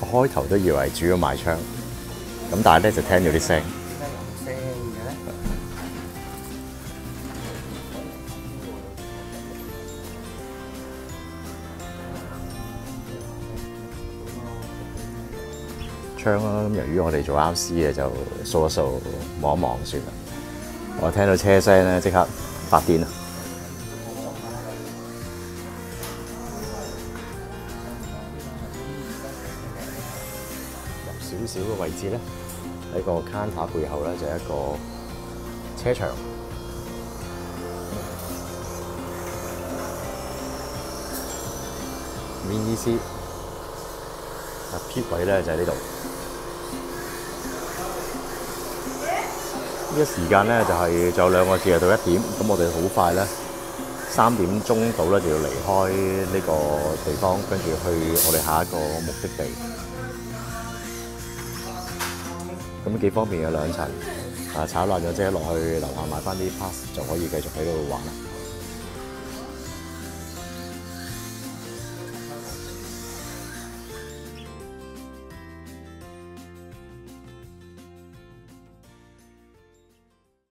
我開頭都以為主要賣槍，咁但係咧就聽咗啲聲。槍啦，咁由於我哋做 RC 嘅就掃一掃望一望算啦。我聽到車聲咧，即刻發癲啦！少少嘅位置咧，喺個 counter 背後咧就係一個車場。面意思啊 P 位咧就喺呢度。呢個時間咧就係仲有兩個字就到一點，咁我哋好快咧三點鐘到咧就要離開呢個地方，跟住去我哋下一個目的地。咁幾方便嘅兩層，啊炒爛咗即刻落去樓下買翻啲 pass 就可以繼續喺度玩啦。